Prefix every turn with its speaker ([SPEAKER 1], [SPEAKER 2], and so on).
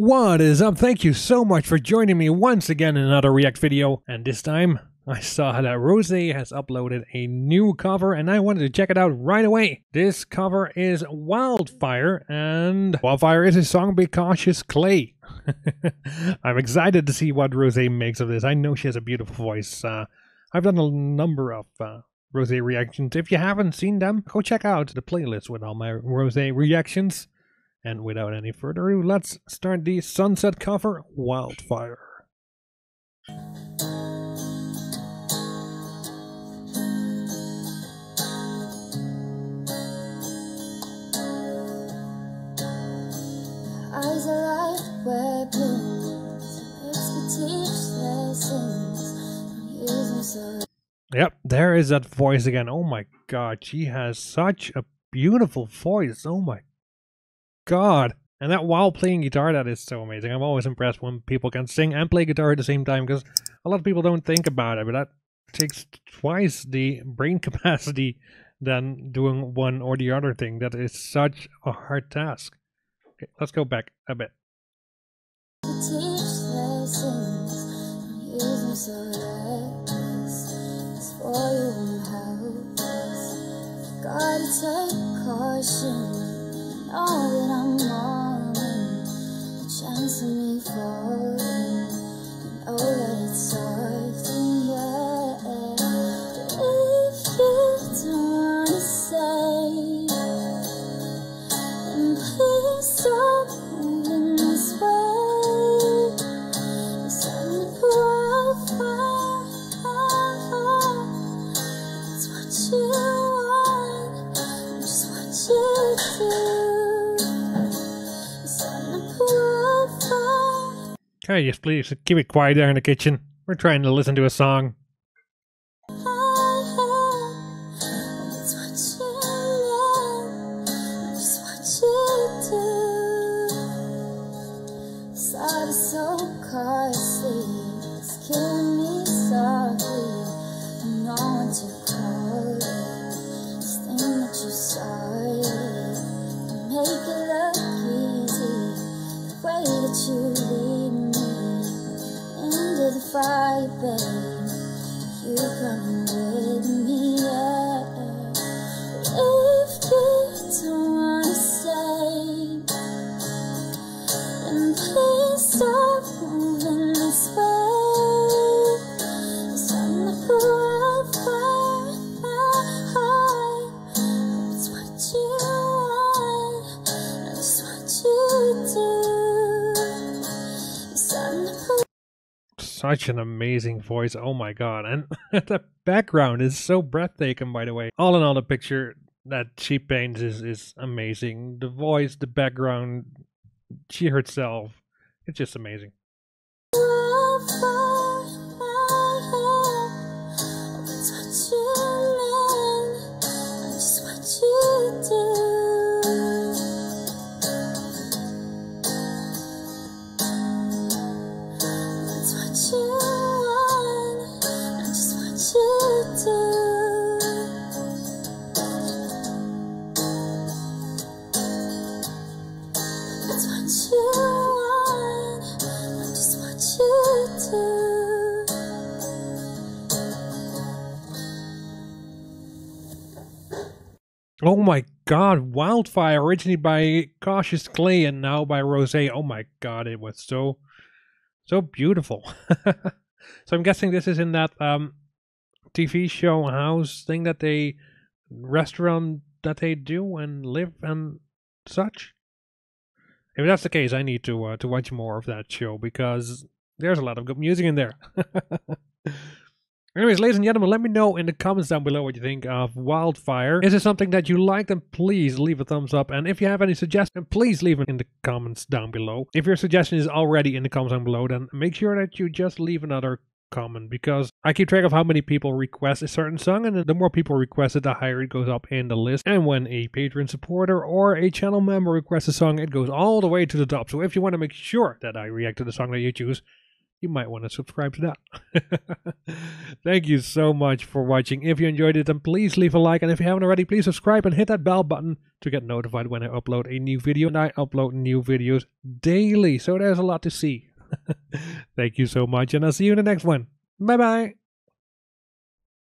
[SPEAKER 1] What is up? Thank you so much for joining me once again in another React video. And this time, I saw that Rose has uploaded a new cover and I wanted to check it out right away. This cover is Wildfire and Wildfire is a song by Cautious Clay. I'm excited to see what Rose makes of this. I know she has a beautiful voice. Uh, I've done a number of uh, Rose reactions. If you haven't seen them, go check out the playlist with all my Rose reactions. And without any further ado, let's start the sunset cover Wildfire.
[SPEAKER 2] Eyes are weapons, expertise lessons. Use them so
[SPEAKER 1] Yep, there is that voice again. Oh my god, she has such a beautiful voice. Oh my god. And that while playing guitar, that is so amazing. I'm always impressed when people can sing and play guitar at the same time because a lot of people don't think about it, but that takes twice the brain capacity than doing one or the other thing. That is such a hard task. Okay, let's go back a bit.
[SPEAKER 2] lessons. Use them profile.
[SPEAKER 1] Okay, yes, please keep it quiet there in the kitchen. We're trying to listen to a song.
[SPEAKER 2] The fire, babe. You coming with me, yeah. If you don't wanna stay, then please stop moving
[SPEAKER 1] Such an amazing voice. Oh my god. And the background is so breathtaking, by the way. All in all, the picture that she paints is, is amazing. The voice, the background, she herself. It's just amazing. Oh my god. Wildfire, originally by Cautious Clay and now by Rose. Oh my god, it was so, so beautiful. so I'm guessing this is in that um, TV show house thing that they, restaurant that they do and live and such. If that's the case, I need to uh, to watch more of that show because there's a lot of good music in there. Anyways, ladies and gentlemen, let me know in the comments down below what you think of Wildfire. Is it something that you like? Then please leave a thumbs up. And if you have any suggestions, please leave it in the comments down below. If your suggestion is already in the comments down below, then make sure that you just leave another comment because I keep track of how many people request a certain song, and the more people request it, the higher it goes up in the list. And when a Patreon supporter or a channel member requests a song, it goes all the way to the top. So if you want to make sure that I react to the song that you choose, you might want to subscribe to that. Thank you so much for watching. If you enjoyed it, then please leave a like. And if you haven't already, please subscribe and hit that bell button to get notified when I upload a new video. And I upload new videos daily, so there's a lot to see. Thank you so much, and I'll see you in the next one. Bye bye.